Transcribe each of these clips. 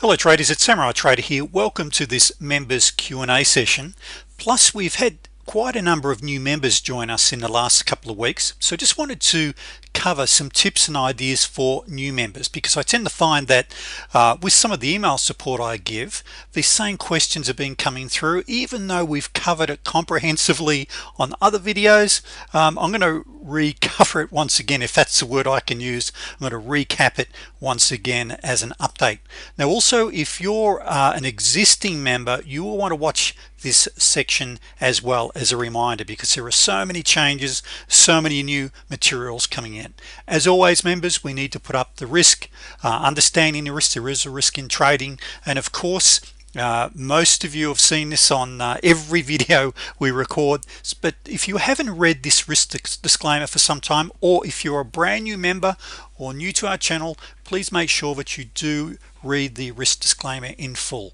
hello traders it's Samurai Trader here. Welcome to this members Q&A session. Plus we've had quite a number of new members join us in the last couple of weeks so just wanted to cover some tips and ideas for new members because I tend to find that uh, with some of the email support I give the same questions have been coming through. Even though we've covered it comprehensively on other videos um, I'm going to recover it once again if that's the word I can use. I'm going to recap it once again as an update. Now also if you're uh, an existing member you will want to watch this section as well as a reminder because there are so many changes so many new materials coming in. As always members we need to put up the risk uh, understanding the risk. There is a risk in trading. And of course uh, most of you have seen this on uh, every video we record but if you haven't read this risk disclaimer for some time or if you're a brand new member or new to our channel please make sure that you do read the risk disclaimer in full.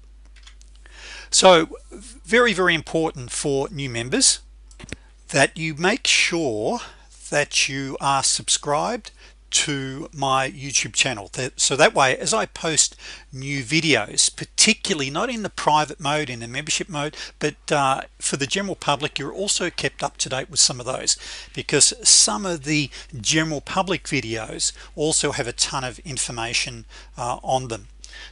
So very very important for new members that you make sure that you are subscribed to my YouTube channel. So that way as I post new videos particularly not in the private mode in the membership mode but uh, for the general public you're also kept up to date with some of those. Because some of the general public videos also have a ton of information uh, on them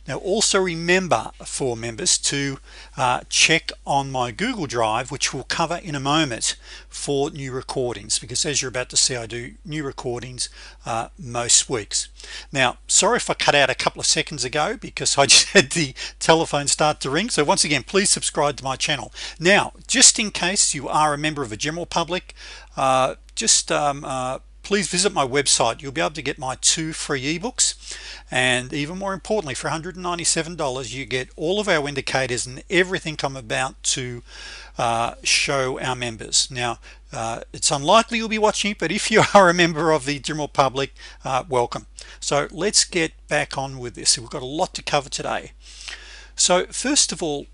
now also remember for members to uh, check on my Google Drive which we'll cover in a moment for new recordings because as you're about to see I do new recordings uh, most weeks. Now sorry if I cut out a couple of seconds ago because I just had the telephone start to ring. So once again please subscribe to my channel. Now just in case you are a member of a general public uh, just um, uh, please visit my website. You'll be able to get my two free ebooks and even more importantly for $197 you get all of our indicators and everything I'm about to uh, show our members. Now uh, it's unlikely you'll be watching but if you are a member of the general public uh, welcome. So let's get back on with this. We've got a lot to cover today. So first of all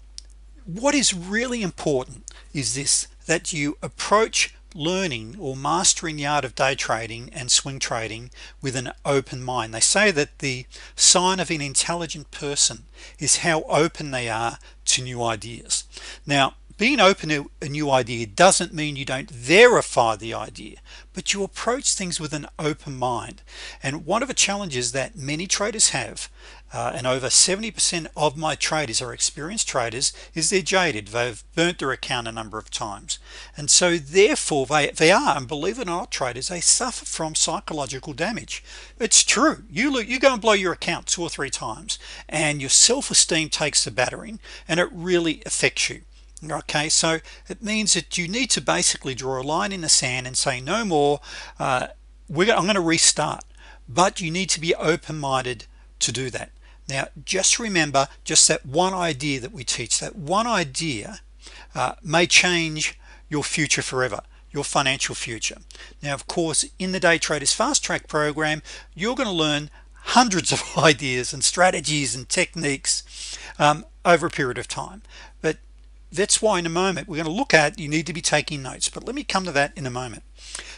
what is really important is this that you approach learning or mastering the art of day trading and swing trading with an open mind. They say that the sign of an intelligent person is how open they are to new ideas. Now being open to a new idea doesn't mean you don't verify the idea but you approach things with an open mind. And one of the challenges that many traders have uh, and over 70% of my traders are experienced traders is they're jaded. They've burnt their account a number of times. And so therefore they, they are and believe it or not traders they suffer from psychological damage. It's true. You look you go and blow your account two or three times and your self-esteem takes the battering and it really affects you. Okay so it means that you need to basically draw a line in the sand and say no more. Uh, we're, I'm going to restart. But you need to be open-minded to do that now just remember just that one idea that we teach that one idea uh, may change your future forever your financial future. Now of course in the day traders fast track program you're going to learn hundreds of ideas and strategies and techniques um, over a period of time. But that's why in a moment we're going to look at you need to be taking notes but let me come to that in a moment.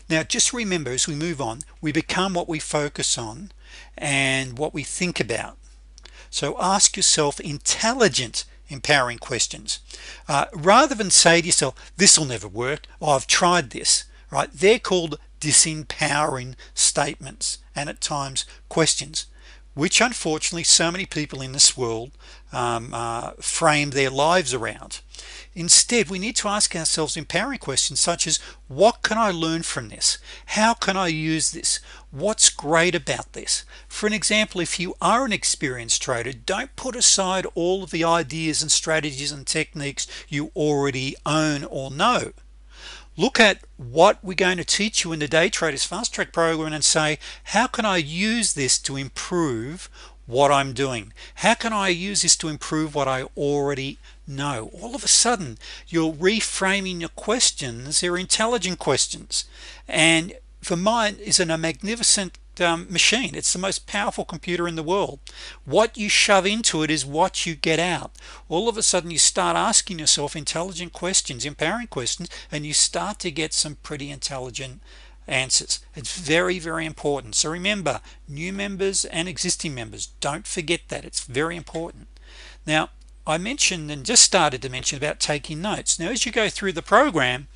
Now just remember as we move on we become what we focus on and what we think about so ask yourself intelligent empowering questions. Uh, rather than say to yourself this will never work. Oh, I've tried this right they're called disempowering statements and at times questions which unfortunately so many people in this world um, uh, frame their lives around. Instead we need to ask ourselves empowering questions such as what can I learn from this? How can I use this what's great about this? For an example if you are an experienced trader don't put aside all of the ideas and strategies and techniques you already own or know. Look at what we're going to teach you in the day traders fast track program and say how can I use this to improve what I'm doing? How can I use this to improve what I already know? All of a sudden you're reframing your questions they're intelligent questions and for mine is in a magnificent um, machine. It's the most powerful computer in the world. What you shove into it is what you get out. All of a sudden you start asking yourself intelligent questions empowering questions and you start to get some pretty intelligent answers. It's very very important. So remember new members and existing members don't forget that. It's very important. Now I mentioned and just started to mention about taking notes. Now as you go through the program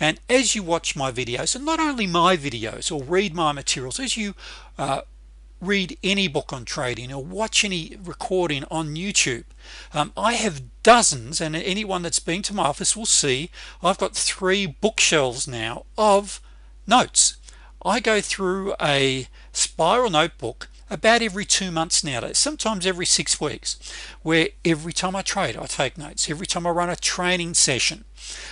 and as you watch my videos and not only my videos or read my materials as you uh, read any book on trading or watch any recording on YouTube um, I have dozens and anyone that's been to my office will see I've got three bookshelves now of notes. I go through a spiral notebook about every two months nowadays sometimes every six weeks where every time I trade I take notes. Every time I run a training session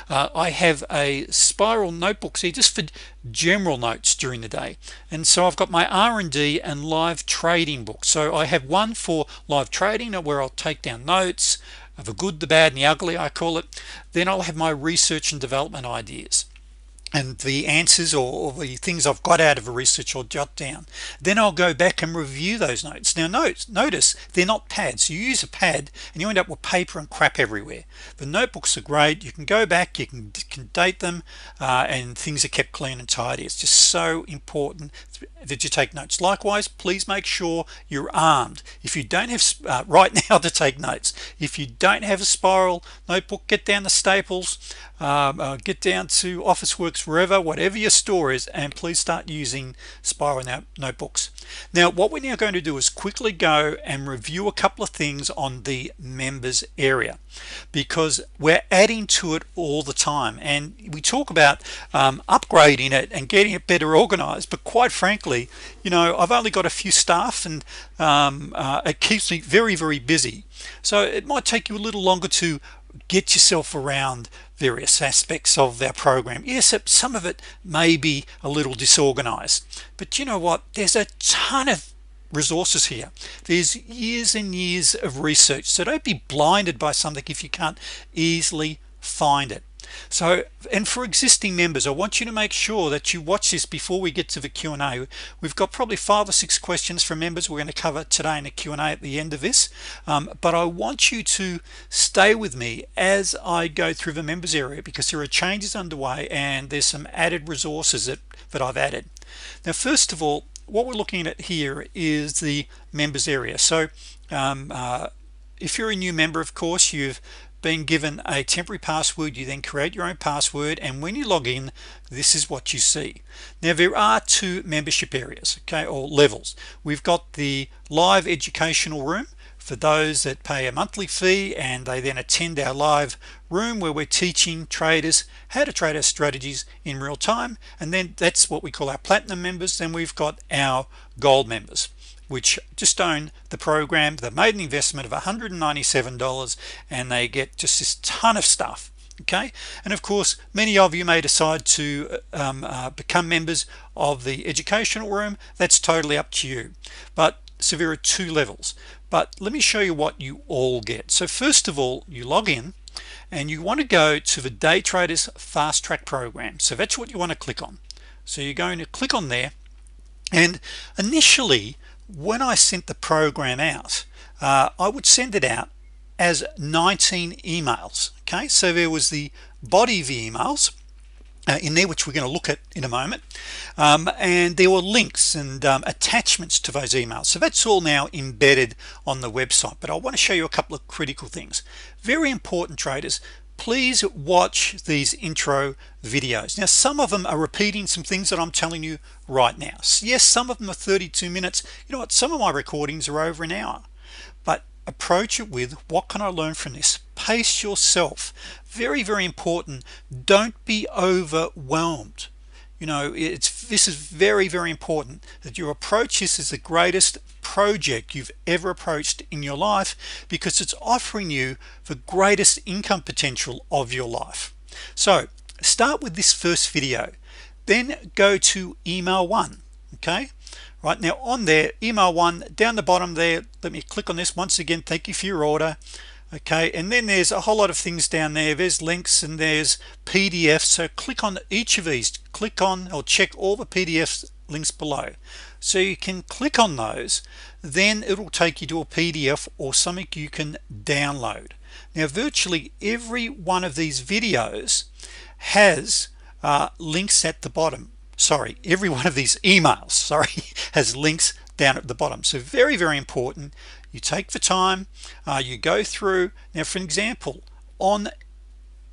uh, I have a spiral notebook here just for general notes during the day. And so I've got my R&D and live trading book. So I have one for live trading where I'll take down notes of the good the bad and the ugly I call it. Then I'll have my research and development ideas and the answers or, the things I've got out of a research or jot down then I'll go back and review those notes. Now note notice they're not pads. You use a pad and you end up with paper and crap everywhere. The notebooks are great. You can go back you can, can date them uh, and things are kept clean and tidy. It's just so important that you take notes. Likewise please make sure you're armed. If you don't have uh, right now to take notes if you don't have a spiral notebook get down the Staples um, uh, get down to Officeworks wherever whatever your store is and please start using spiral notebooks now what we're now going to do is quickly go and review a couple of things on the members area because we're adding to it all the time. And we talk about um, upgrading it and getting it better organized but quite frankly you know I've only got a few staff and um, uh, it keeps me very very busy so it might take you a little longer to get yourself around various aspects of our program. Yes some of it may be a little disorganized but you know what? There's a ton of resources here. There's years and years of research so don't be blinded by something if you can't easily find it so and for existing members I want you to make sure that you watch this before we get to the Q&A we've got probably five or six questions from members we're going to cover today in the Q&A at the end of this. Um, but I want you to stay with me as I go through the members area because there are changes underway and there's some added resources that that I've added. Now first of all what we're looking at here is the members area. So um, uh, if you're a new member of course you've been given a temporary password you then create your own password and when you log in this is what you see. Now there are two membership areas okay or levels. We've got the live educational room for those that pay a monthly fee and they then attend our live room where we're teaching traders how to trade our strategies in real time. And then that's what we call our platinum members. Then we've got our gold members which just own the program. They made an investment of $197 and they get just this ton of stuff okay? And of course many of you may decide to um, uh, become members of the educational room. That's totally up to you. But so there are two levels. But let me show you what you all get. So first of all you log in and you want to go to the day traders fast track program. So that's what you want to click on. So you're going to click on there and initially when I sent the program out uh, I would send it out as 19 emails okay? So there was the body of the emails uh, in there which we're going to look at in a moment um, and there were links and um, attachments to those emails. So that's all now embedded on the website but I want to show you a couple of critical things. Very important traders please watch these intro videos. Now some of them are repeating some things that I'm telling you right now. Yes some of them are 32 minutes. You know what? Some of my recordings are over an hour. But approach it with what can I learn from this? Pace yourself. Very very important. Don't be overwhelmed. You know it's this is very very important that your approach this is the greatest project you've ever approached in your life because it's offering you the greatest income potential of your life. So start with this first video. Then go to email one okay? Right now on there email one down the bottom there let me click on this once again thank you for your order okay? And then there's a whole lot of things down there. There's links and there's PDF so click on each of these. Click on or check all the PDFs links below so you can click on those then it'll take you to a PDF or something you can download. Now virtually every one of these videos has uh, links at the bottom. Sorry every one of these emails sorry has links down at the bottom. So very very important. You take the time uh, you go through. Now for example on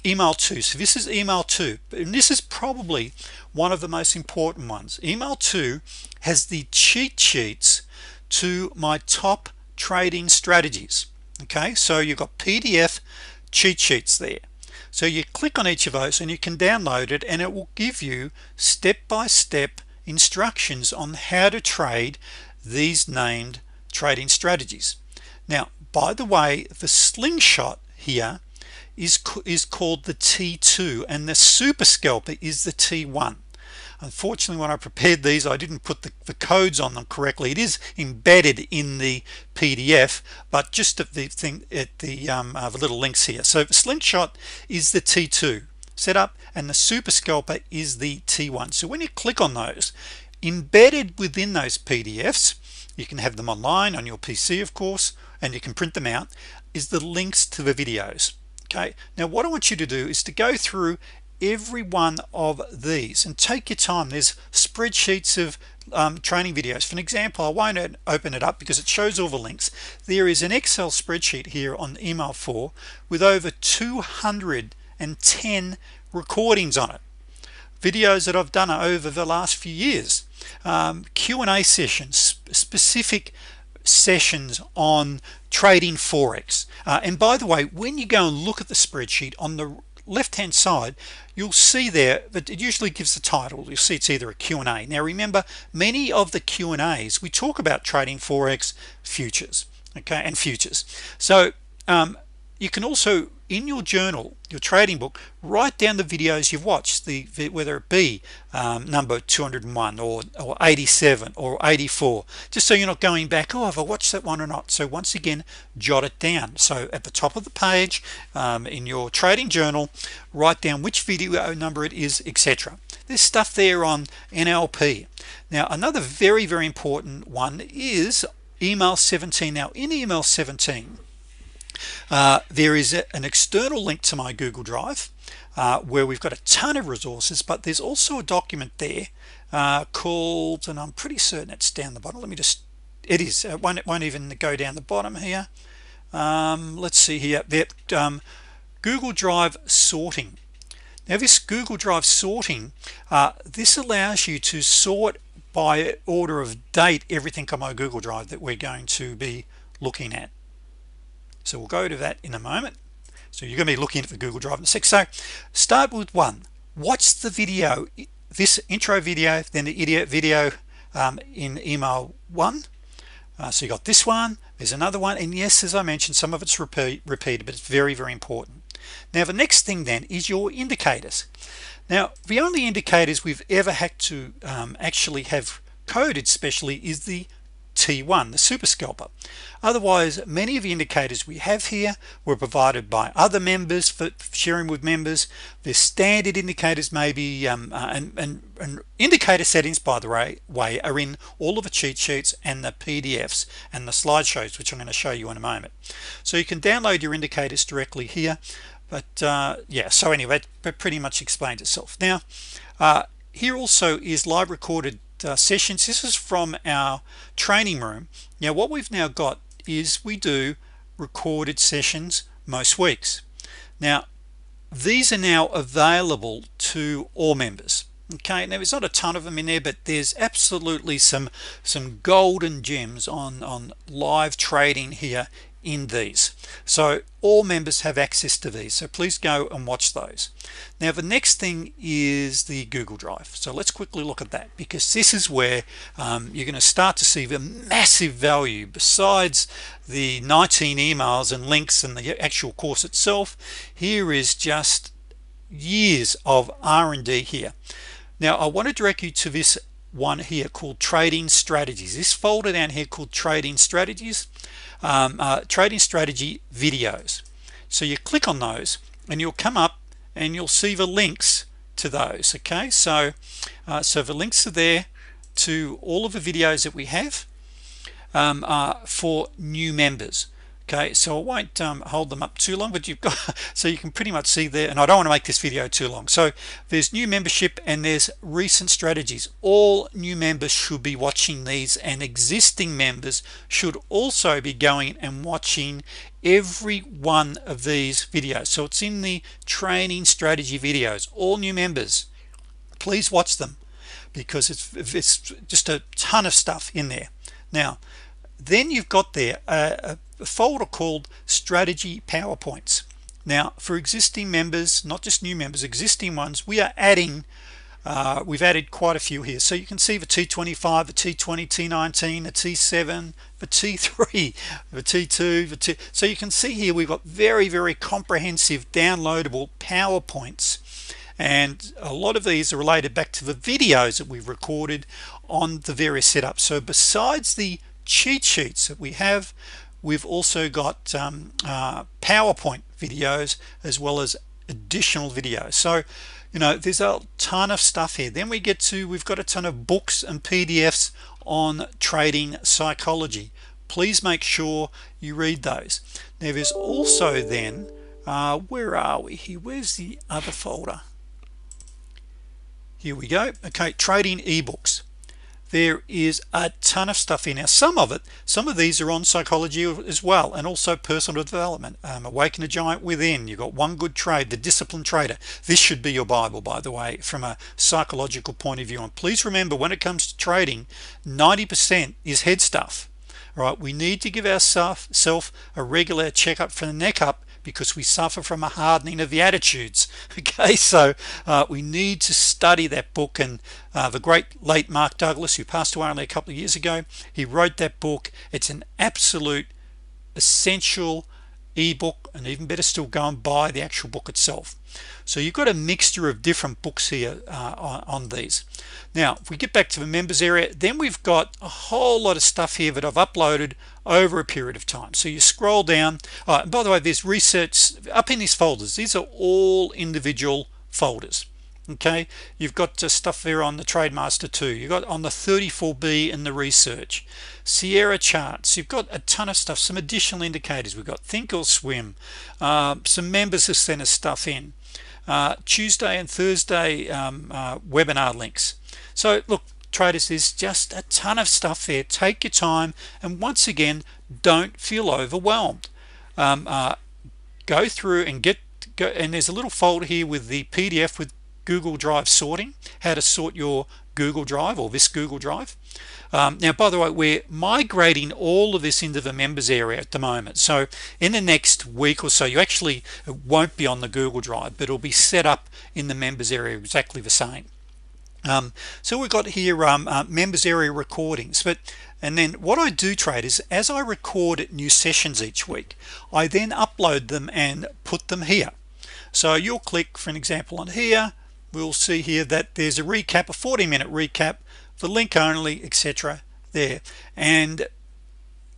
email 2 so this is email 2 and this is probably one of the most important ones. Email 2 has the cheat sheets to my top trading strategies. Okay so you've got PDF cheat sheets there. So you click on each of those and you can download it and it will give you step-by-step -step instructions on how to trade these named trading strategies. Now by the way the slingshot here is is called the t2 and the super scalper is the t1 unfortunately when I prepared these I didn't put the, the, codes on them correctly. It is embedded in the PDF but just at the thing at the, um, uh, the little links here. So slingshot is the t2 setup and the super scalper is the t1 so when you click on those embedded within those PDFs you can have them online on your PC of course and you can print them out is the links to the videos. Okay? Now what I want you to do is to go through every one of these. And take your time. There's spreadsheets of um, training videos. For an example I won't open it up because it shows all the links. There is an Excel spreadsheet here on email 4 with over 210 recordings on it. Videos that I've done over the last few years. Um, Q&A sessions specific sessions on trading forex. Uh, and by the way when you go and look at the spreadsheet on the left hand side you'll see there that it usually gives the title. You'll see it's either a Q&A now remember many of the Q&As we talk about trading forex futures okay and futures. So um, you can also in your journal your trading book write down the videos you've watched the whether it be um, number 201 or, or 87 or 84 just so you're not going back oh have I watched that one or not? So once again jot it down. So at the top of the page um, in your trading journal write down which video number it is etc there's stuff there on NLP now another very very important one is email 17 now in email 17 uh, there is an external link to my Google Drive uh, where we've got a ton of resources but there's also a document there uh, called and I'm pretty certain it's down the bottom. Let me just it is. It won't, it won't even go down the bottom here. Um, let's see here. That um, Google Drive sorting. Now this Google Drive sorting uh, this allows you to sort by order of date everything on my Google Drive that we're going to be looking at so we'll go to that in a moment. So you're gonna be looking for Google Drive and six so start with one. Watch the video this intro video then the idiot video um, in email one. Uh, so you got this one there's another one and yes as I mentioned some of it's repeat, repeated but it's very very important. Now the next thing then is your indicators. Now the only indicators we've ever had to um, actually have coded specially is the T1 the super scalper. Otherwise many of the indicators we have here were provided by other members for sharing with members. The standard indicators maybe um, uh, and, and, and, indicator settings by the way, are in all of the cheat sheets and the PDFs and the slideshows which I'm going to show you in a moment. So you can download your indicators directly here but uh, yeah so anyway it pretty much explains itself. Now uh, here also is live recorded uh, sessions. This is from our training room. Now what we've now got is we do recorded sessions most weeks. Now these are now available to all members okay? Now there's not a ton of them in there but there's absolutely some some golden gems on on live trading here in these. So all members have access to these. So please go and watch those. Now the next thing is the Google Drive. So let's quickly look at that because this is where um, you're going to start to see the massive value. Besides the 19 emails and links and the actual course itself here is just years of R&D here. Now I want to direct you to this one here called trading strategies. This folder down here called trading strategies um, uh, trading strategy videos. So you click on those and you'll come up and you'll see the links to those okay? So uh, so the links are there to all of the videos that we have um, uh, for new members okay so I won't um, hold them up too long but you've got so you can pretty much see there and I don't want to make this video too long. So there's new membership and there's recent strategies. All new members should be watching these and existing members should also be going and watching every one of these videos. So it's in the training strategy videos. All new members please watch them because it's it's just a ton of stuff in there. Now then you've got there a, a folder called strategy PowerPoints. Now for existing members not just new members existing ones we are adding uh, we've added quite a few here. So you can see the T25 the T20 T19 the T7 the T3 the T2 the T so you can see here we've got very very comprehensive downloadable PowerPoints. And a lot of these are related back to the videos that we've recorded on the various setups. So besides the cheat sheets that we have we've also got um, uh, PowerPoint videos as well as additional videos. So you know there's a ton of stuff here. Then we get to we've got a ton of books and PDFs on trading psychology. Please make sure you read those. Now there's also then uh, where are we here? Where's the other folder? Here we go. Okay trading ebooks there is a ton of stuff in here. Some of it some of these are on psychology as well and also personal development. Um, awaken a giant within You've got one good trade the disciplined trader. This should be your Bible by the way from a psychological point of view. And please remember when it comes to trading 90% is head stuff. Right we need to give ourselves a regular checkup for the neck up because we suffer from a hardening of the attitudes. Okay so uh, we need to study that book and uh, the great late Mark Douglas who passed away only a couple of years ago he wrote that book. It's an absolute essential ebook and even better still go and buy the actual book itself. So you've got a mixture of different books here uh, on, on, these. Now if we get back to the members area then we've got a whole lot of stuff here that I've uploaded over a period of time. So you scroll down. Uh, by the way there's research up in these folders these are all individual folders okay? You've got uh, stuff there on the trademaster 2 you got on the 34b in the research. Sierra charts. You've got a ton of stuff some additional indicators. We've got thinkorswim uh, some members have sent us stuff in. Uh, Tuesday and Thursday um, uh, webinar links. So look traders there's just a ton of stuff there. Take your time and once again don't feel overwhelmed. Um, uh, go through and get go and there's a little folder here with the PDF with Google Drive sorting how to sort your Google Drive or this Google Drive. Um, now by the way we're migrating all of this into the members area at the moment. So in the next week or so you actually won't be on the Google Drive but it'll be set up in the members area exactly the same um, so we've got here um, uh, members area recordings but and then what I do trade is as I record new sessions each week I then upload them and put them here. So you'll click for an example on here. We'll see here that there's a recap a 40 minute recap the link only etc there. And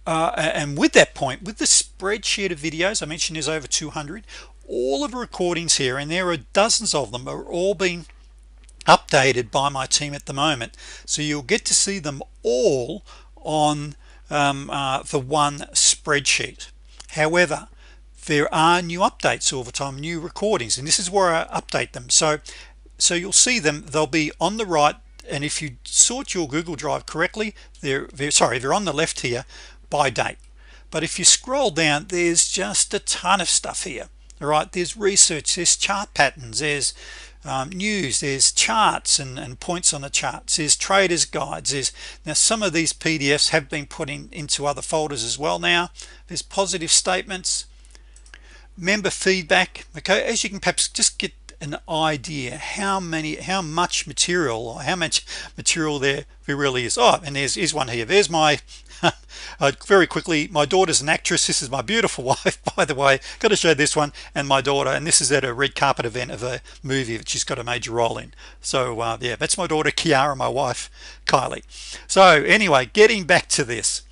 uh, and with that point with the spreadsheet of videos I mentioned is over 200 all of the recordings here and there are dozens of them are all being updated by my team at the moment. So you'll get to see them all on um, uh, the one spreadsheet. However there are new updates all the time new recordings and this is where I update them. So so you'll see them they'll be on the right and if you sort your Google Drive correctly they're, they're sorry they're on the left here by date. But if you scroll down there's just a ton of stuff here all right? There's research there's chart patterns there's um, news there's charts and, and points on the charts there's traders guides there's now some of these PDFs have been put in into other folders as well now. There's positive statements member feedback okay as you can perhaps just get an idea how many how much material or how much material there really is. Oh and there's is one here there's my uh, very quickly my daughter's an actress. This is my beautiful wife by the way. Got to show this one and my daughter. And this is at a red carpet event of a movie that she's got a major role in. So uh, yeah that's my daughter Kiara my wife Kylie. So anyway getting back to this.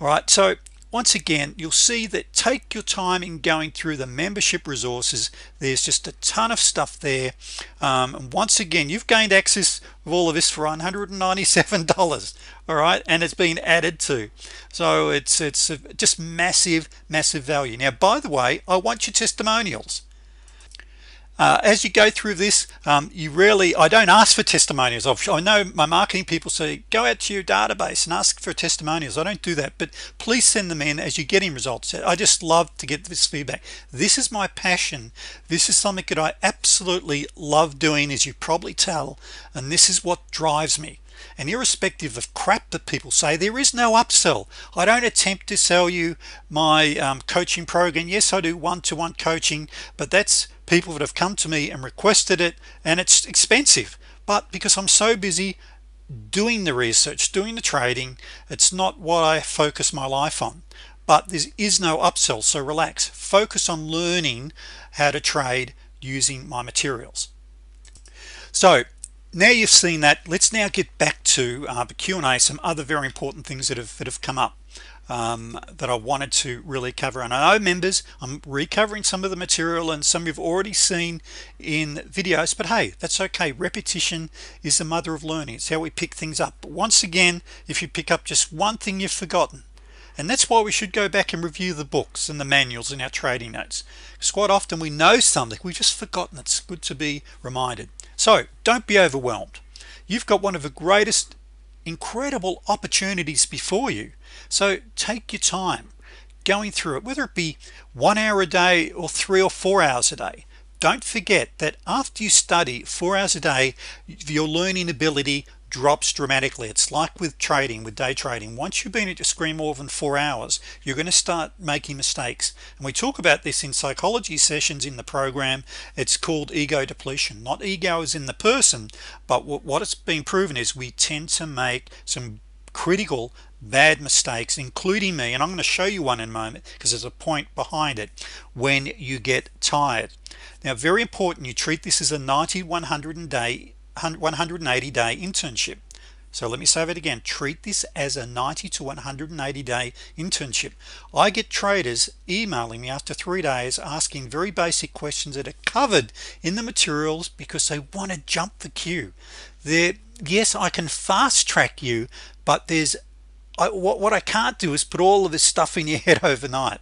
All right so once again you'll see that take your time in going through the membership resources. There's just a ton of stuff there. Um, and once again you've gained access of all of this for $197 all right? And it's been added to. So it's it's just massive massive value. Now by the way I want your testimonials uh, as you go through this um, you really I don't ask for testimonials. I know my marketing people say go out to your database and ask for testimonials. I don't do that but please send them in as you're getting results. I just love to get this feedback. This is my passion. This is something that I absolutely love doing as you probably tell and this is what drives me. And irrespective of crap that people say there is no upsell. I don't attempt to sell you my um, coaching program. Yes I do one-to-one -one coaching but that's people that have come to me and requested it and it's expensive. But because I'm so busy doing the research doing the trading it's not what I focus my life on. But there is no upsell so relax. Focus on learning how to trade using my materials. So now you've seen that let's now get back to uh, the Q&A some other very important things that have that have come up um, that I wanted to really cover. And I know members I'm recovering some of the material and some you've already seen in videos but hey that's okay. Repetition is the mother of learning. It's how we pick things up. But once again if you pick up just one thing you've forgotten and that's why we should go back and review the books and the manuals in our trading notes. Because quite often we know something we've just forgotten. It's good to be reminded. So don't be overwhelmed. You've got one of the greatest incredible opportunities before you. So take your time going through it whether it be one hour a day or three or four hours a day. Don't forget that after you study four hours a day your learning ability drops dramatically. It's like with trading with day trading. Once you've been at your screen more than four hours you're going to start making mistakes. And we talk about this in psychology sessions in the program. It's called ego depletion. Not ego is in the person but what it's been proven is we tend to make some critical bad mistakes including me. And I'm going to show you one in a moment because there's a point behind it when you get tired. Now very important you treat this as a 90 100 day 180 day internship. So let me say that again treat this as a 90 to 180 day internship. I get traders emailing me after three days asking very basic questions that are covered in the materials because they want to jump the queue. There yes I can fast track you but there's I, what, what I can't do is put all of this stuff in your head overnight.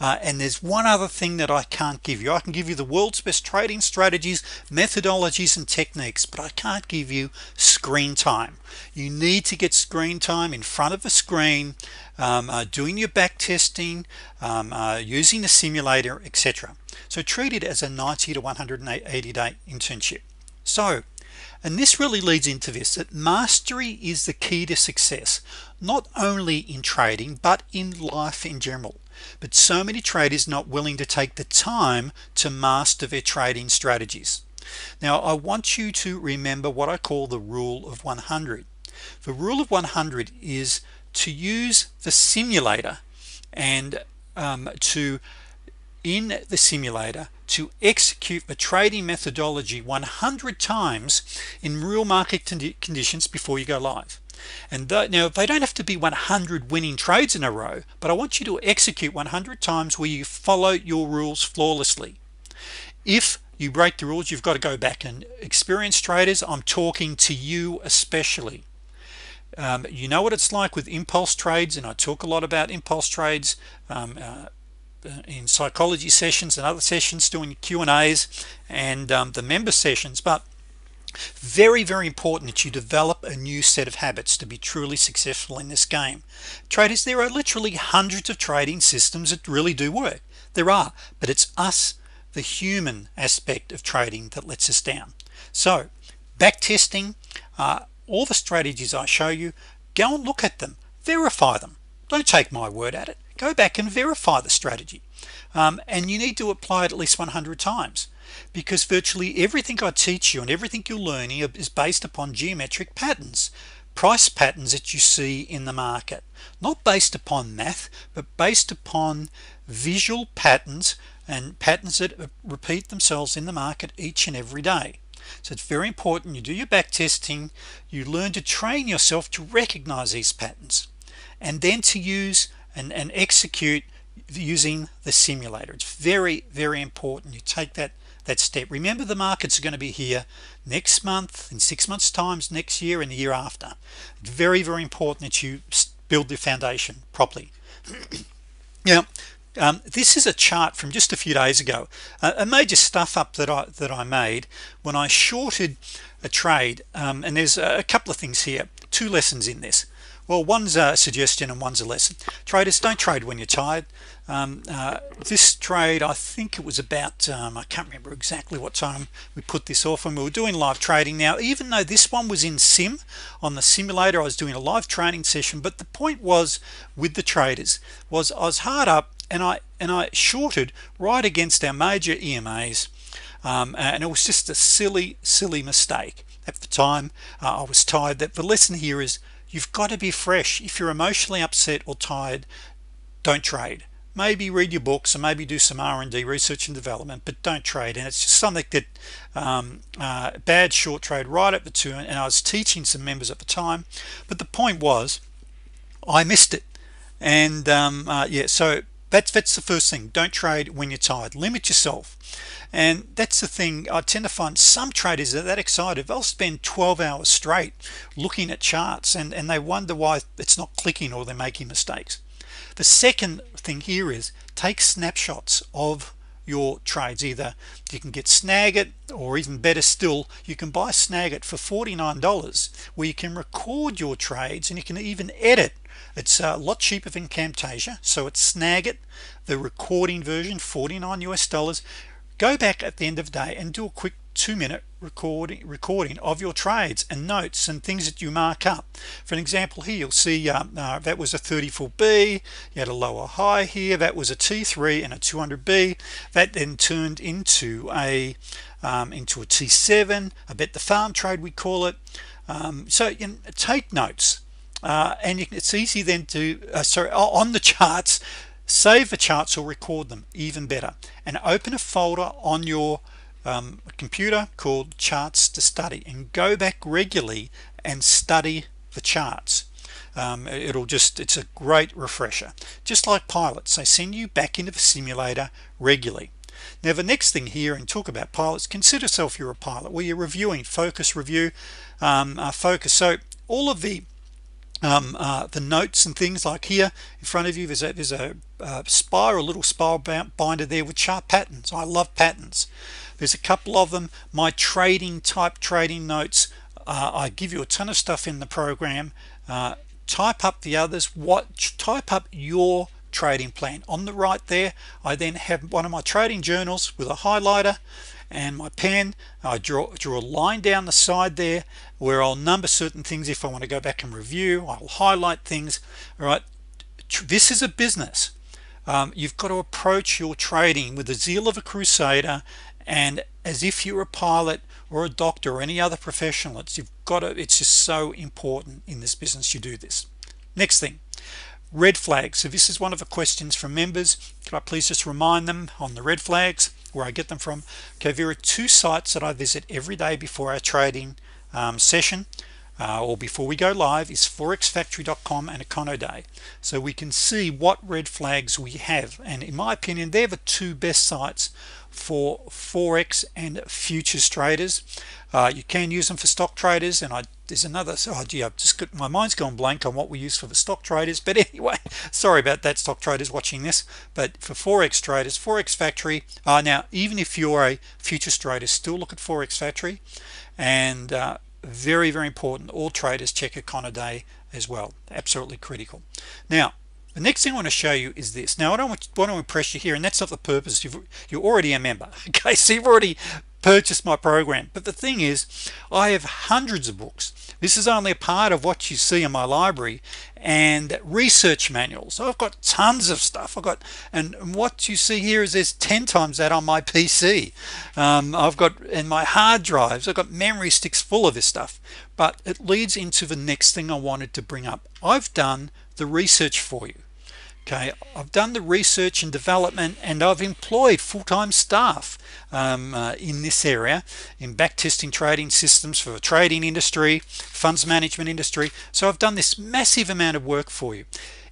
Uh, and there's one other thing that I can't give you. I can give you the world's best trading strategies methodologies and techniques but I can't give you screen time. You need to get screen time in front of a screen um, uh, doing your back testing um, uh, using a simulator etc so treat it as a 90 to 180 day internship. So and this really leads into this that mastery is the key to success not only in trading but in life in general. But so many traders not willing to take the time to master their trading strategies. Now I want you to remember what I call the rule of 100 the rule of 100 is to use the simulator and um, to in the simulator to execute the trading methodology 100 times in real market conditions before you go live. And th now they don't have to be 100 winning trades in a row but I want you to execute 100 times where you follow your rules flawlessly. If you break the rules you've got to go back and experienced traders. I'm talking to you especially. Um, you know what it's like with impulse trades and I talk a lot about impulse trades. Um, uh, in psychology sessions and other sessions doing Q and A's and um, the member sessions but very very important that you develop a new set of habits to be truly successful in this game. Traders there are literally hundreds of trading systems that really do work. There are but it's us the human aspect of trading that lets us down. So back testing uh, all the strategies I show you go and look at them. Verify them don't take my word at it. Go back and verify the strategy. Um, and you need to apply it at least 100 times because virtually everything I teach you and everything you're learning is based upon geometric patterns price patterns that you see in the market. Not based upon math but based upon visual patterns and patterns that repeat themselves in the market each and every day. So it's very important you do your back testing. You learn to train yourself to recognize these patterns and then to use and, and execute using the simulator. It's very very important. You take that that step. Remember the markets are going to be here next month in six months times next year and the year after. Very very important that you build the foundation properly. Now um, this is a chart from just a few days ago uh, a major stuff up that I that I made when I shorted a trade um, and there's a couple of things here two lessons in this well one's a suggestion and one's a lesson. Traders don't trade when you're tired. Um, uh, this trade I think it was about um, I can't remember exactly what time we put this off when we were doing live trading. Now even though this one was in sim on the simulator I was doing a live training session but the point was with the traders was I was hard up and I and I shorted right against our major EMAs um, and it was just a silly silly mistake at the time. Uh, I was tired. That the lesson here is you've got to be fresh. If you're emotionally upset or tired don't trade. Maybe read your books and maybe do some R&D research and development but don't trade. And it's just something that um, uh, bad short trade right at the two and I was teaching some members at the time but the point was I missed it. And um, uh, yeah so that's that's the first thing. Don't trade when you're tired. Limit yourself. And that's the thing. I tend to find some traders are that excited. They'll spend 12 hours straight looking at charts and and they wonder why it's not clicking or they're making mistakes. The second thing here is take snapshots of your trades. Either you can get Snagit or even better still you can buy Snagit for $49 where you can record your trades and you can even edit it's a lot cheaper than Camtasia so it's Snagit the recording version 49 US dollars. Go back at the end of the day and do a quick two-minute recording recording of your trades and notes and things that you mark up. For an example here you'll see uh, uh, that was a 34b you had a lower high here that was a t3 and a 200b that then turned into a um, into a t7 I bet the farm trade we call it. Um, so you know, take notes uh, and it's easy then to uh, sorry on the charts save the charts or record them even better. And open a folder on your um, computer called charts to study and go back regularly and study the charts. Um, it'll just it's a great refresher. Just like pilots they send you back into the simulator regularly. Now the next thing here and talk about pilots consider yourself you're a pilot. Where you're reviewing focus review um, uh, focus. So all of the um, uh, the notes and things like here in front of you there's a there's a uh, spiral little spiral binder there with chart patterns. I love patterns. There's a couple of them. My trading type trading notes uh, I give you a ton of stuff in the program. Uh, type up the others. What type up your trading plan. On the right there I then have one of my trading journals with a highlighter and my pen. I draw draw a line down the side there where I'll number certain things if I want to go back and review. I'll highlight things all right this is a business. Um, you've got to approach your trading with the zeal of a crusader and as if you're a pilot or a doctor or any other professional. It's you've got to it's just so important in this business you do this. Next thing red flags. So this is one of the questions from members. Could I please just remind them on the red flags where I get them from. Okay there are two sites that I visit every day before our trading um, session uh, or before we go live is forexfactory.com and Econoday so we can see what red flags we have. And in my opinion they're the two best sites for forex and futures traders. Uh, you can use them for stock traders and I there's another gee I've just got my mind's gone blank on what we use for the stock traders but anyway sorry about that stock traders watching this but for forex traders forex factory uh, now even if you're a futures trader still look at forex factory and uh, very very important all traders check Econoday as well absolutely critical. Now the next thing I want to show you is this. Now I don't want, want to impress you here and that's not the purpose. You've, you're already a member okay? So you've already purchased my program. But the thing is I have hundreds of books. This is only a part of what you see in my library and research manuals. So I've got tons of stuff. I've got and what you see here is there's 10 times that on my PC um, I've got in my hard drives I've got memory sticks full of this stuff. But it leads into the next thing I wanted to bring up. I've done the research for you okay I've done the research and development and I've employed full-time staff um, uh, in this area in backtesting trading systems for the trading industry funds management industry. So I've done this massive amount of work for you.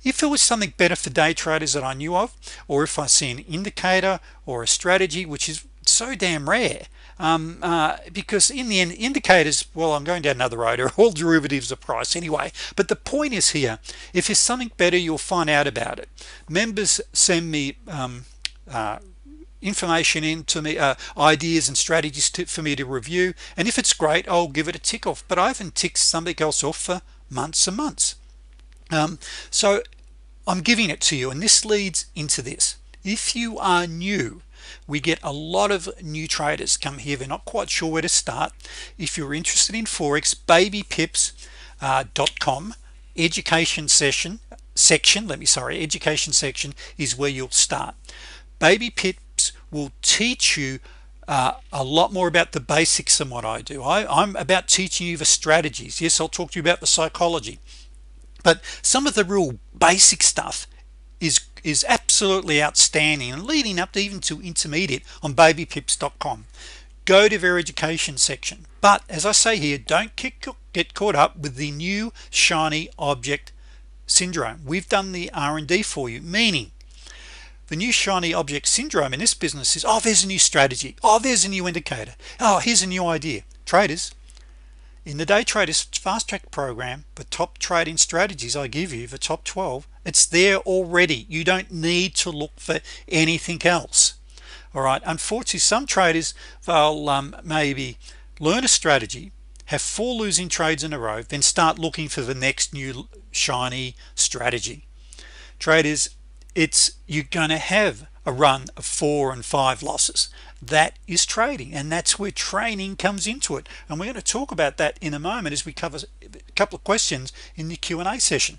If it was something better for day traders that I knew of or if I see an indicator or a strategy which is so damn rare um, uh, because in the end indicators well I'm going down another road are all derivatives of price anyway. But the point is here if there's something better you'll find out about it. Members send me um, uh, information into me uh, ideas and strategies to, for me to review. And if it's great I'll give it a tick off. But I haven't ticked something else off for months and months. Um, so I'm giving it to you and this leads into this. If you are new we get a lot of new traders come here. They're not quite sure where to start. If you're interested in Forex babypips.com uh, education session section let me sorry education section is where you'll start. Baby pips will teach you uh, a lot more about the basics than what I do. I, I'm about teaching you the strategies. Yes I'll talk to you about the psychology. But some of the real basic stuff is is absolutely outstanding and leading up to even to intermediate on babypips.com go to their education section. But as I say here don't get caught up with the new shiny object syndrome. We've done the R&D for you meaning the new shiny object syndrome in this business is oh there's a new strategy. Oh there's a new indicator. Oh here's a new idea. Traders in the day traders fast track program the top trading strategies I give you the top 12 it's there already. You don't need to look for anything else. All right. Unfortunately some traders they'll um, maybe learn a strategy have four losing trades in a row then start looking for the next new shiny strategy. Traders it's you're gonna have a run of four and five losses. That is trading and that's where training comes into it. And we're going to talk about that in a moment as we cover a couple of questions in the Q&A session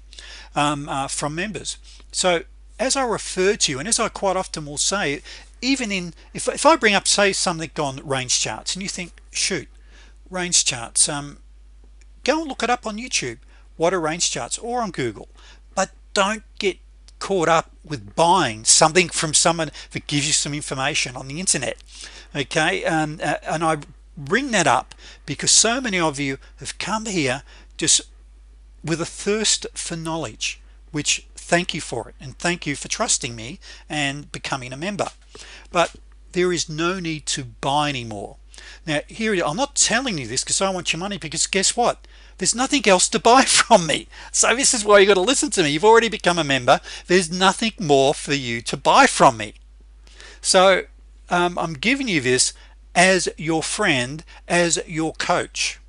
um, uh, from members. So as I refer to you and as I quite often will say even in if, if I bring up say something on range charts and you think shoot range charts um, go and look it up on YouTube. What are range charts? Or on Google. But don't get caught up with buying something from someone that gives you some information on the internet okay? And uh, and I bring that up because so many of you have come here just with a thirst for knowledge which thank you for it and thank you for trusting me and becoming a member. But there is no need to buy anymore now here I'm not telling you this because I want your money because guess what? There's nothing else to buy from me. So this is why you got to listen to me. You've already become a member. There's nothing more for you to buy from me. So um, I'm giving you this as your friend as your coach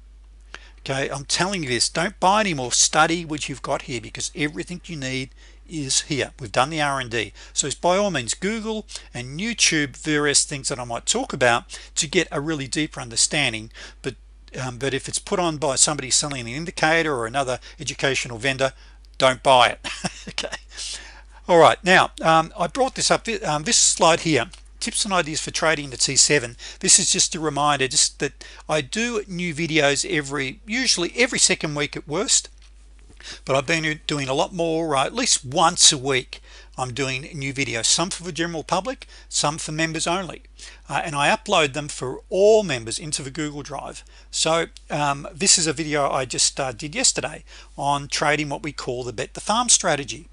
okay I'm telling you this don't buy any more study what you've got here because everything you need is here. We've done the R&D so it's by all means Google and YouTube various things that I might talk about to get a really deeper understanding. But um, but if it's put on by somebody selling an indicator or another educational vendor don't buy it. Okay. All right now um, I brought this up um, this slide here tips and ideas for trading the T7 this is just a reminder just that I do new videos every usually every second week at worst but I've been doing a lot more uh, at least once a week I'm doing new videos some for the general public some for members only uh, and I upload them for all members into the Google Drive. So um, this is a video I just uh, did yesterday on trading what we call the bet the farm strategy.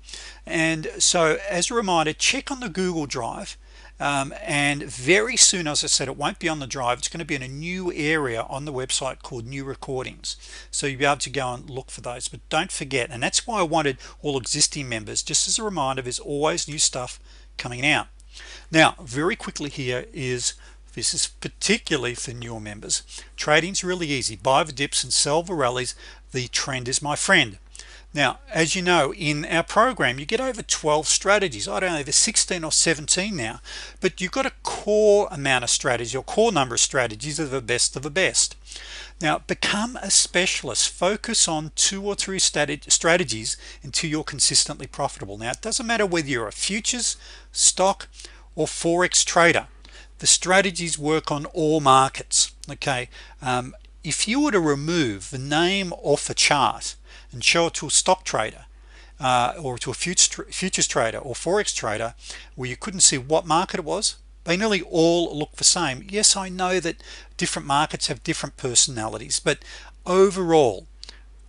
And so as a reminder check on the Google Drive um, and very soon as I said it won't be on the drive. It's going to be in a new area on the website called new recordings. So you'll be able to go and look for those. But don't forget and that's why I wanted all existing members just as a reminder there's always new stuff coming out. Now very quickly here is this is particularly for newer members. Trading's really easy. Buy the dips and sell the rallies. The trend is my friend now as you know in our program you get over 12 strategies. I don't know there's 16 or 17 now but you've got a core amount of strategies your core number of strategies are the best of the best. Now become a specialist. Focus on two or three strategies until you're consistently profitable. Now it doesn't matter whether you're a futures stock or forex trader. The strategies work on all markets okay? Um, if you were to remove the name off a chart and show it to a stock trader uh, or to a futures trader or forex trader where you couldn't see what market it was they nearly all look the same. Yes I know that different markets have different personalities but overall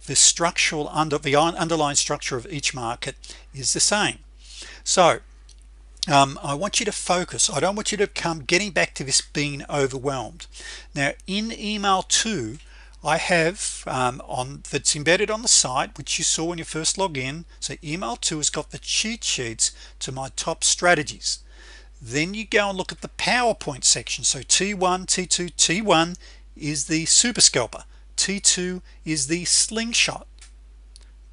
the structural under the underlying structure of each market is the same. So um, I want you to focus. I don't want you to come getting back to this being overwhelmed. Now in email 2 I have um, on that's embedded on the site which you saw when you first log in. So email 2 has got the cheat sheets to my top strategies. Then you go and look at the PowerPoint section. So T1 T2 T1 is the super scalper. T2 is the slingshot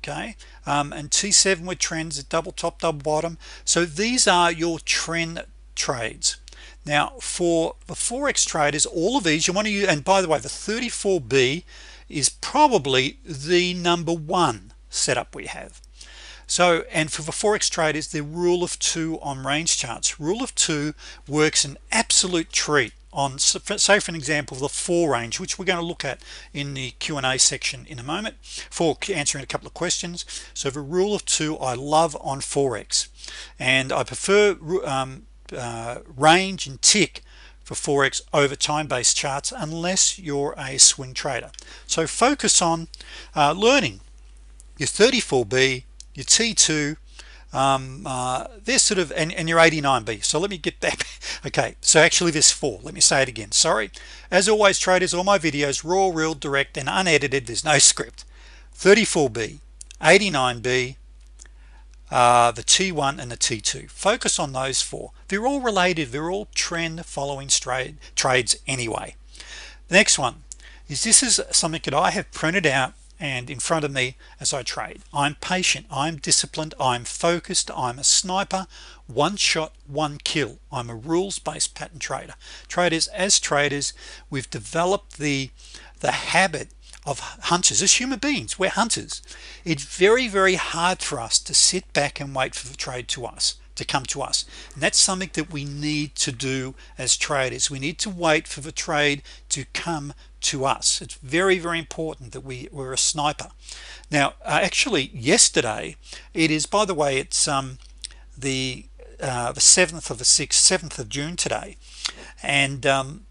okay? Um, and T7 with trends at double top double bottom. So these are your trend trades. Now for the forex traders all of these you want to use and by the way the 34b is probably the number one setup we have. So and for the forex traders the rule of two on range charts. Rule of two works an absolute treat on say for an example the four range which we're going to look at in the Q&A section in a moment for answering a couple of questions. So the rule of two I love on forex and I prefer um, uh, range and tick for forex over time-based charts unless you're a swing trader. So focus on uh, learning. Your 34b your T2 um, uh, sort of and, and your 89b so let me get back okay so actually there's four. Let me say it again. Sorry. As always traders all my videos raw real direct and unedited there's no script. 34b 89b uh, the T1 and the T2 focus on those four. They're all related. They're all trend following trade trades anyway. The next one. Is this is something that I have printed out and in front of me as I trade. I'm patient I'm disciplined I'm focused I'm a sniper. One shot one kill. I'm a rules-based pattern trader. Traders as traders we've developed the the habit of hunters as human beings. We're hunters. It's very very hard for us to sit back and wait for the trade to us to come to us. And that's something that we need to do as traders. We need to wait for the trade to come to us. It's very very important that we were a sniper. Now uh, actually yesterday it is by the way it's um the uh, the 7th of the 6th 7th of June today. And um,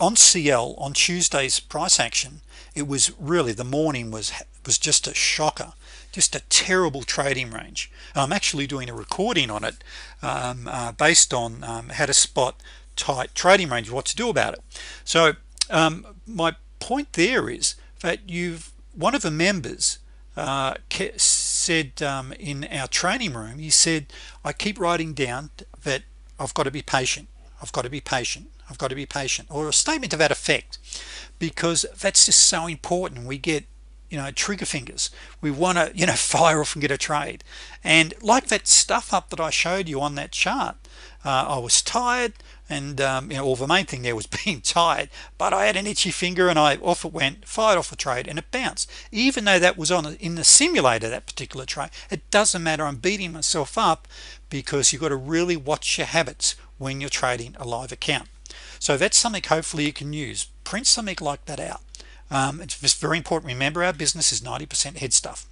on CL on Tuesday's price action it was really the morning was was just a shocker just a terrible trading range. I'm actually doing a recording on it um, uh, based on um, how to spot tight trading range what to do about it. So um, my point there is that you've one of the members uh, said um, in our training room he said I keep writing down that I've got to be patient. I've got to be patient. I've got to be patient. Or a statement to that effect because that's just so important. We get you know trigger fingers. We want to you know fire off and get a trade. And like that stuff up that I showed you on that chart uh, I was tired and um, you know all the main thing there was being tired but I had an itchy finger and I off it went fired off a trade and it bounced. Even though that was on in the simulator that particular trade it doesn't matter. I'm beating myself up because you've got to really watch your habits when you're trading a live account. So that's something hopefully you can use. Print something like that out um, it's very important. Remember our business is 90% head stuff.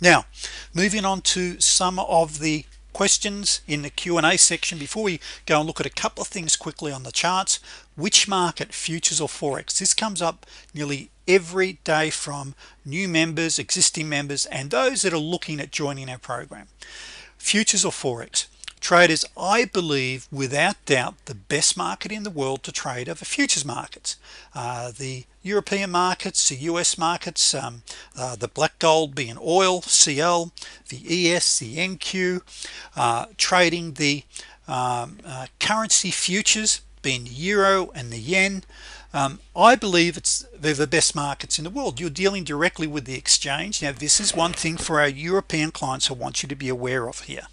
Now moving on to some of the questions in the Q&A section before we go and look at a couple of things quickly on the charts. Which market futures or forex? This comes up nearly every day from new members existing members and those that are looking at joining our program. Futures or forex traders I believe without doubt the best market in the world to trade over futures markets. Uh, the European markets the US markets um, uh, the black gold being oil CL the ES the NQ uh, trading the um, uh, currency futures being the euro and the yen. Um, I believe it's they're the best markets in the world. You're dealing directly with the exchange. Now this is one thing for our European clients I want you to be aware of here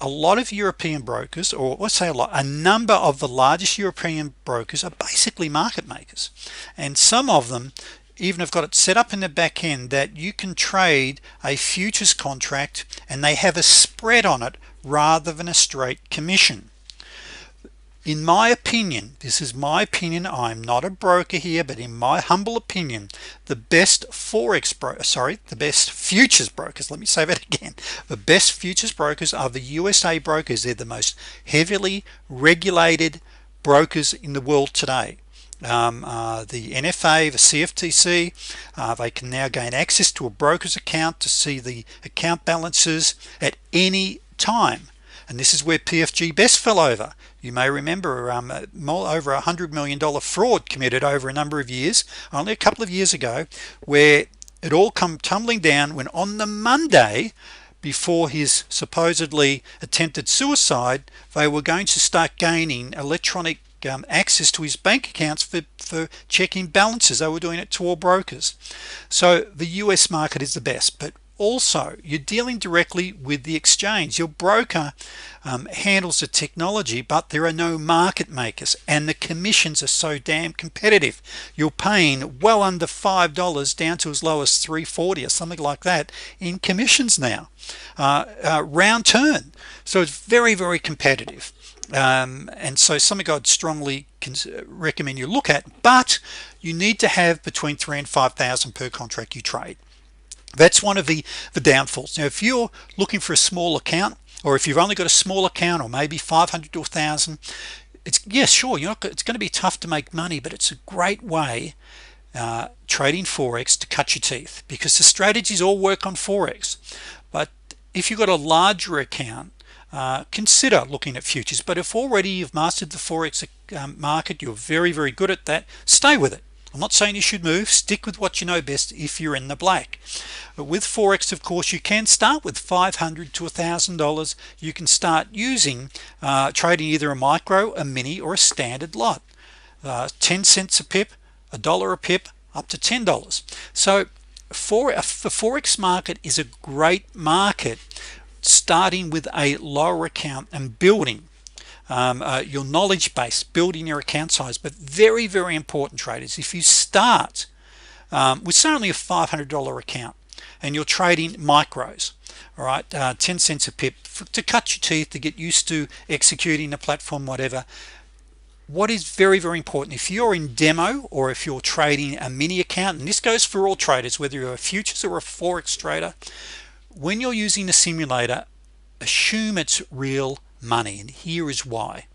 a lot of European brokers or let's say a lot a number of the largest European brokers are basically market makers. And some of them even have got it set up in the back end that you can trade a futures contract and they have a spread on it rather than a straight commission in my opinion this is my opinion I'm not a broker here but in my humble opinion the best forex bro sorry the best futures brokers let me say that again the best futures brokers are the USA brokers. They're the most heavily regulated brokers in the world today. Um, uh, the NFA the CFTC uh, they can now gain access to a broker's account to see the account balances at any time. And this is where PFGBest fell over you may remember um, over a hundred million dollar fraud committed over a number of years only a couple of years ago where it all come tumbling down when on the Monday before his supposedly attempted suicide they were going to start gaining electronic um, access to his bank accounts for, for checking balances. They were doing it to all brokers. So the US market is the best but also you're dealing directly with the exchange. Your broker um, handles the technology but there are no market makers and the commissions are so damn competitive. You're paying well under five dollars down to as low as 340 or something like that in commissions now. Uh, uh, round turn. So it's very very competitive. Um, and so something I'd strongly recommend you look at but you need to have between three and five thousand per contract you trade that's one of the the downfalls. Now if you're looking for a small account or if you've only got a small account or maybe 500 to a thousand it's yes sure you're not it's going to be tough to make money but it's a great way uh, trading forex to cut your teeth because the strategies all work on forex. But if you've got a larger account uh, consider looking at futures. But if already you've mastered the forex um, market you're very very good at that stay with it I'm not saying you should move. Stick with what you know best if you're in the black. But with forex of course you can start with 500 to a thousand dollars. You can start using uh, trading either a micro a mini or a standard lot. Uh, 10 cents a pip a dollar a pip up to ten dollars. So for the forex market is a great market starting with a lower account and building um, uh, your knowledge base building your account size. But very very important traders if you start um, with certainly a $500 account and you're trading micros all right uh, 10 cents a pip for, to cut your teeth to get used to executing the platform whatever what is very very important if you're in demo or if you're trading a mini account and this goes for all traders whether you're a futures or a forex trader when you're using the simulator assume it's real money and here is why.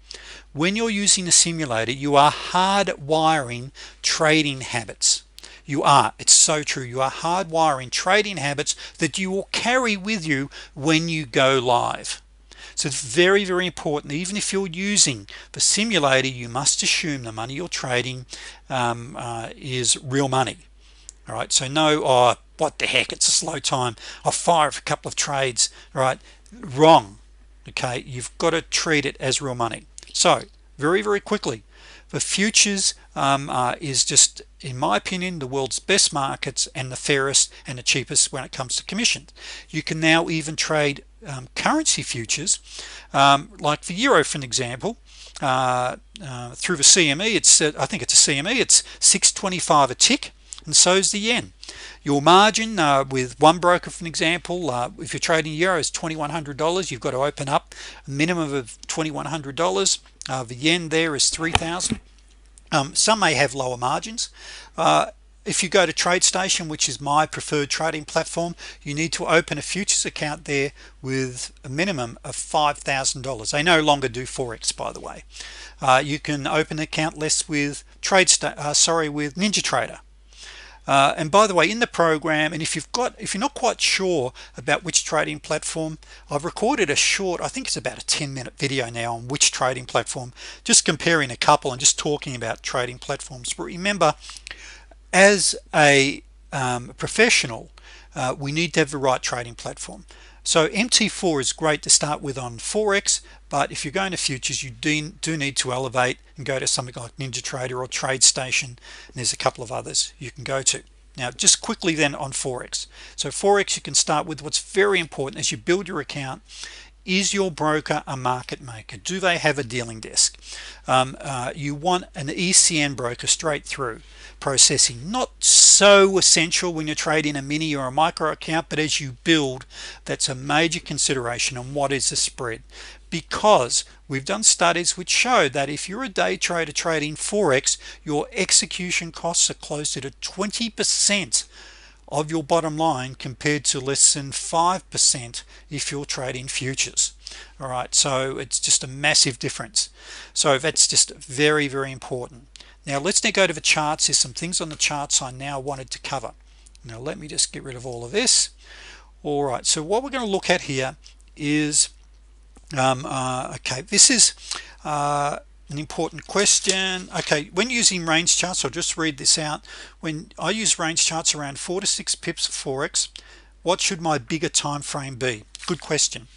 When you're using a simulator you are hardwiring trading habits. You are. It's so true. You are hardwiring trading habits that you will carry with you when you go live. So it's very very important even if you're using the simulator you must assume the money you're trading um, uh, is real money. All right? So no oh what the heck it's a slow time. I'll fire a couple of trades. Right? Wrong okay you've got to treat it as real money. So very very quickly the futures um, uh, is just in my opinion the world's best markets and the fairest and the cheapest when it comes to commissions. You can now even trade um, currency futures um, like the euro for an example uh, uh, through the CME it's I think it's a CME it's 625 a tick and so is the yen. Your margin uh, with one broker for an example uh, if you're trading euros $2,100 you've got to open up a minimum of $2,100 uh, the yen there is 3,000 um, some may have lower margins. Uh, if you go to TradeStation which is my preferred trading platform you need to open a futures account there with a minimum of $5,000 they no longer do Forex by the way. Uh, you can open an account less with trade uh, sorry with NinjaTrader uh, and by the way in the program and if you've got if you're not quite sure about which trading platform I've recorded a short I think it's about a 10 minute video now on which trading platform just comparing a couple and just talking about trading platforms. But remember as a um, professional uh, we need to have the right trading platform so MT4 is great to start with on Forex but if you're going to futures you do, do need to elevate and go to something like NinjaTrader or TradeStation and there's a couple of others you can go to. Now just quickly then on Forex so Forex you can start with what's very important as you build your account is your broker a market maker? Do they have a dealing desk? Um, uh, you want an ECN broker straight through. Processing not so essential when you're trading a mini or a micro account but as you build that's a major consideration on what is the spread. Because we've done studies which show that if you're a day trader trading forex your execution costs are closer to 20% of your bottom line compared to less than 5% if you're trading futures. All right so it's just a massive difference. So that's just very very important. Now let's now go to the charts. There's some things on the charts I now wanted to cover. Now let me just get rid of all of this. All right so what we're going to look at here is um, uh, okay this is uh, an important question. Okay when using range charts I'll just read this out. When I use range charts around four to six pips for Forex what should my bigger time frame be? Good question.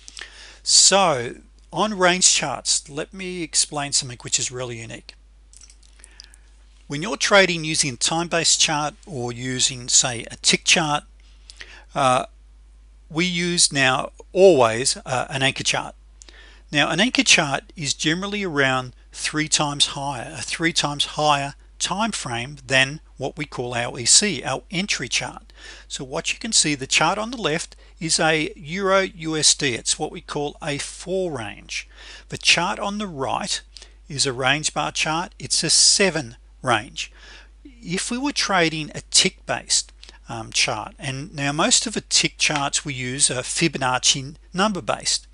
So on range charts let me explain something which is really unique. When you're trading using a time-based chart or using say a tick chart uh, we use now always uh, an anchor chart now an anchor chart is generally around three times higher a three times higher time frame than what we call our EC our entry chart. So what you can see the chart on the left is a Euro USD it's what we call a four range. The chart on the right is a range bar chart. It's a seven range. If we were trading a tick based um, chart and now most of the tick charts we use are Fibonacci number based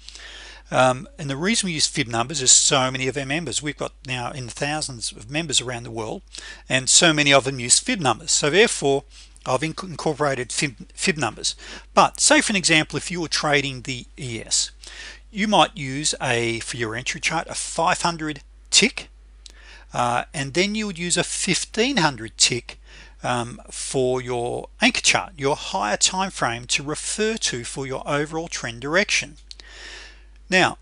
um, and the reason we use fib numbers is so many of our members we've got now in thousands of members around the world and so many of them use fib numbers. So therefore I've incorporated fib, fib numbers. But say for an example if you were trading the ES you might use a for your entry chart a 500 tick uh, and then you would use a 1500 tick um, for your anchor chart your higher time frame to refer to for your overall trend direction now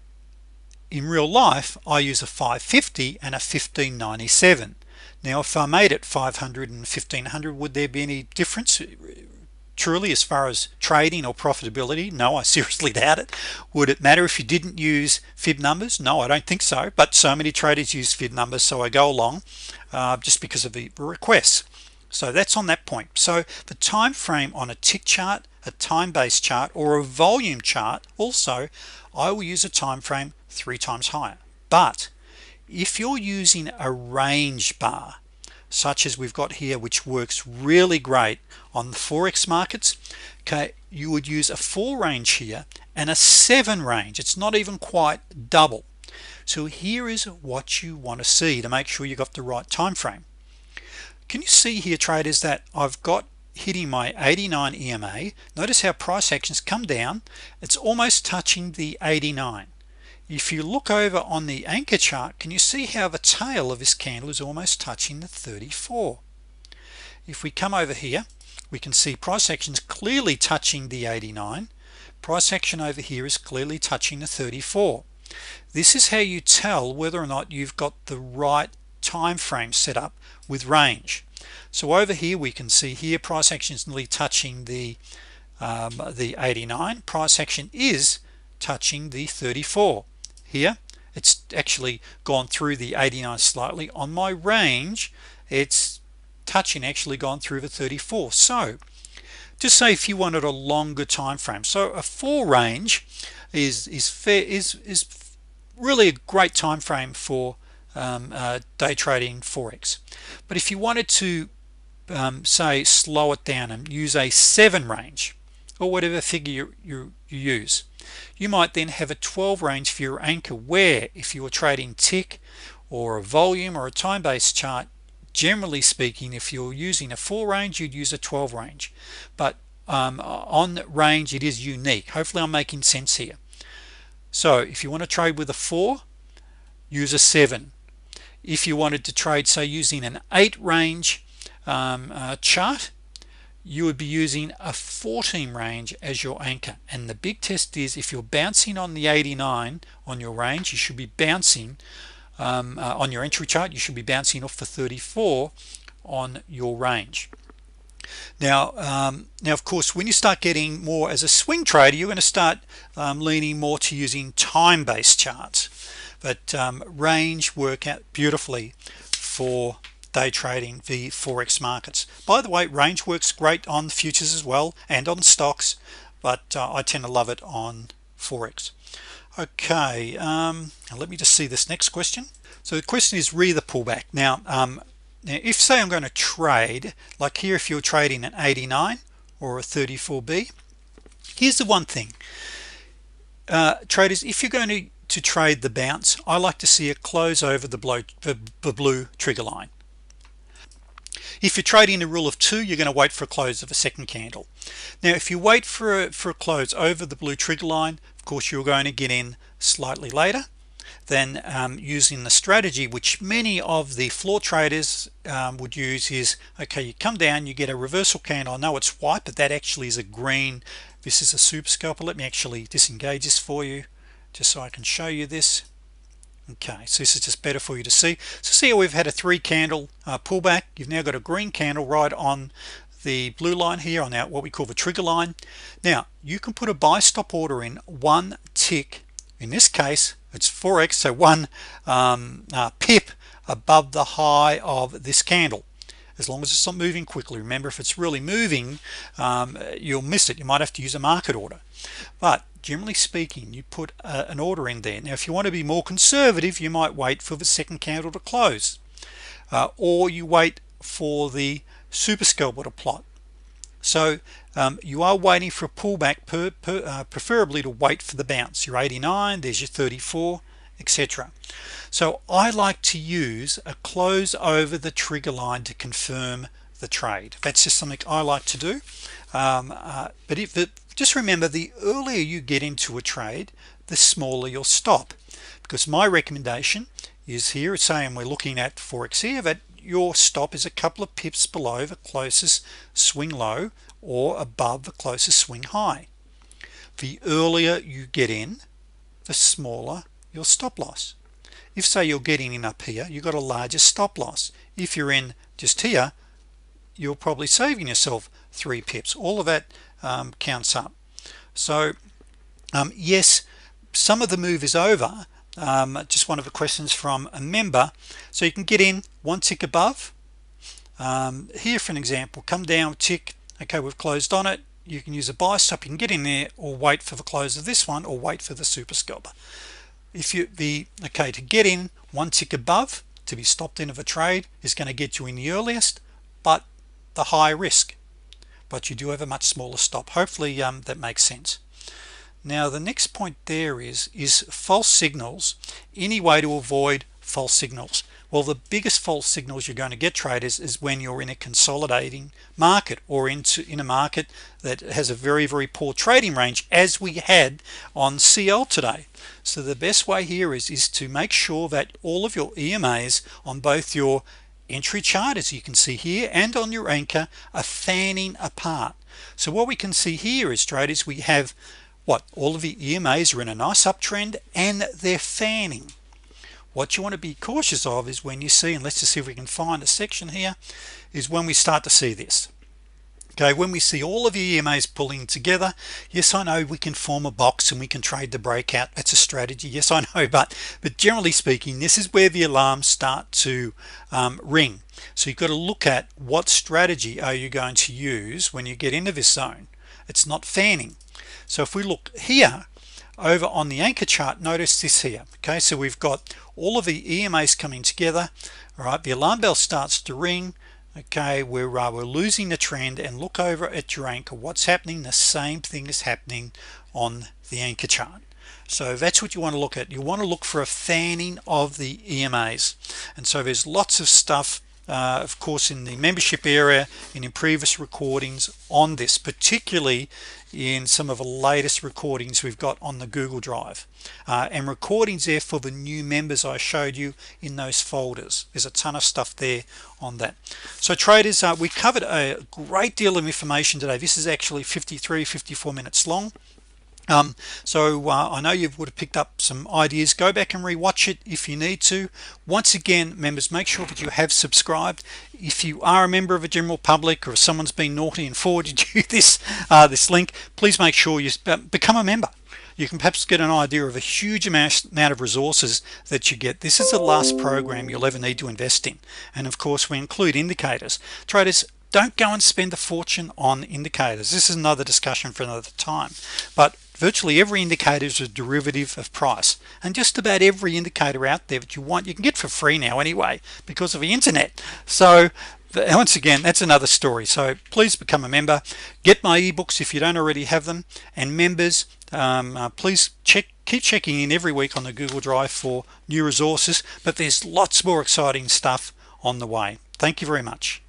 in real life I use a 550 and a 1597 now if I made it 500 and 1500 would there be any difference? Truly as far as trading or profitability no I seriously doubt it. Would it matter if you didn't use fib numbers? No I don't think so but so many traders use fib numbers so I go along uh, just because of the requests. So that's on that point. So the time frame on a tick chart a time-based chart or a volume chart also I will use a time frame three times higher. But if you're using a range bar such as we've got here which works really great on the forex markets okay you would use a four range here and a seven range. It's not even quite double. So here is what you want to see to make sure you got the right time frame. Can you see here traders that I've got hitting my 89 EMA notice how price actions come down. It's almost touching the 89 if you look over on the anchor chart can you see how the tail of this candle is almost touching the 34 if we come over here we can see price actions clearly touching the 89 price action over here is clearly touching the 34 this is how you tell whether or not you've got the right time frame set up with range so over here we can see here price action is nearly touching the um, the 89 price action is touching the 34 here it's actually gone through the 89 slightly. On my range it's touching actually gone through the 34 so just say if you wanted a longer time frame so a four range is is fair is is really a great time frame for um, uh, day trading forex. But if you wanted to um, say slow it down and use a seven range or whatever figure you, you, you use. You might then have a 12 range for your anchor where if you were trading tick or a volume or a time-based chart. Generally speaking if you're using a four range you'd use a 12 range. But um, on range it is unique. Hopefully I'm making sense here. So if you want to trade with a four use a seven. If you wanted to trade say using an eight range um, uh, chart you would be using a 14 range as your anchor. And the big test is if you're bouncing on the 89 on your range you should be bouncing um, uh, on your entry chart you should be bouncing off the 34 on your range. Now um, now of course when you start getting more as a swing trader you're going to start um, leaning more to using time-based charts. But um, range work out beautifully for day trading the forex markets. By the way range works great on futures as well and on stocks but uh, I tend to love it on forex. Okay um, let me just see this next question. So the question is re the pullback. Now um, now if say I'm going to trade like here if you're trading an 89 or a 34b here's the one thing. Uh, traders if you're going to to trade the bounce I like to see it close over the, blow, the blue trigger line if you're trading the rule of two you're going to wait for a close of a second candle. Now if you wait for a, for a close over the blue trigger line of course you're going to get in slightly later than um, using the strategy which many of the floor traders um, would use is okay you come down you get a reversal candle. I know it's white but that actually is a green. This is a super scalper. Let me actually disengage this for you just so I can show you this okay so this is just better for you to see. So see how we've had a three candle uh, pullback. You've now got a green candle right on the blue line here on our what we call the trigger line. Now you can put a buy stop order in one tick. In this case it's forex so one um, uh, pip above the high of this candle. As long as it's not moving quickly remember if it's really moving um, you'll miss it. You might have to use a market order but generally speaking you put uh, an order in there. Now if you want to be more conservative you might wait for the second candle to close uh, or you wait for the super scalper to plot. So um, you are waiting for a pullback per, per uh, preferably to wait for the bounce. You're 89 there's your 34 etc so I like to use a close over the trigger line to confirm the trade. That's just something I like to do. Um, uh, but if it just remember the earlier you get into a trade the smaller your stop. Because my recommendation is here saying we're looking at forex here that your stop is a couple of pips below the closest swing low or above the closest swing high. The earlier you get in the smaller your stop loss. If say you're getting in up here you've got a larger stop loss. If you're in just here you're probably saving yourself three pips. All of that um, counts up. So um, yes some of the move is over. Um, just one of the questions from a member. So you can get in one tick above. Um, here for an example come down tick. Okay we've closed on it. You can use a buy stop. You can get in there or wait for the close of this one or wait for the super scalper. If you be okay to get in one tick above to be stopped in of a trade is going to get you in the earliest but the high risk but you do have a much smaller stop. Hopefully um, that makes sense. Now the next point there is is false signals any way to avoid false signals? Well the biggest false signals you're going to get traders is when you're in a consolidating market or into in a market that has a very very poor trading range as we had on CL today. So the best way here is is to make sure that all of your EMAs on both your entry chart as you can see here and on your anchor are fanning apart. So what we can see here is traders we have what all of the EMAs are in a nice uptrend and they're fanning. What you want to be cautious of is when you see and let's just see if we can find a section here is when we start to see this okay when we see all of the EMAs pulling together yes I know we can form a box and we can trade the breakout. That's a strategy yes I know but but generally speaking this is where the alarms start to um, ring. So you've got to look at what strategy are you going to use when you get into this zone. It's not fanning. So if we look here over on the anchor chart notice this here. Okay so we've got all of the EMAs coming together all right? The alarm bell starts to ring okay we're uh, we're losing the trend and look over at your anchor what's happening? The same thing is happening on the anchor chart. So that's what you want to look at. You want to look for a fanning of the EMAs and so there's lots of stuff uh, of course in the membership area and in previous recordings on this particularly in some of the latest recordings we've got on the Google Drive. Uh, and recordings there for the new members I showed you in those folders. There's a ton of stuff there on that. So traders uh, we covered a great deal of information today. This is actually 53 54 minutes long um, so uh, I know you would have picked up some ideas. Go back and rewatch it if you need to. Once again members make sure that you have subscribed. If you are a member of a general public or if someone's been naughty and forwarded you this uh, this link please make sure you become a member. You can perhaps get an idea of a huge amount of resources that you get. This is the last program you'll ever need to invest in. And of course we include indicators. Traders don't go and spend a fortune on indicators. This is another discussion for another time. But virtually every indicator is a derivative of price. And just about every indicator out there that you want you can get for free now anyway because of the internet. So once again that's another story. So please become a member. Get my ebooks if you don't already have them. And members um, uh, please check keep checking in every week on the Google Drive for new resources. But there's lots more exciting stuff on the way. Thank you very much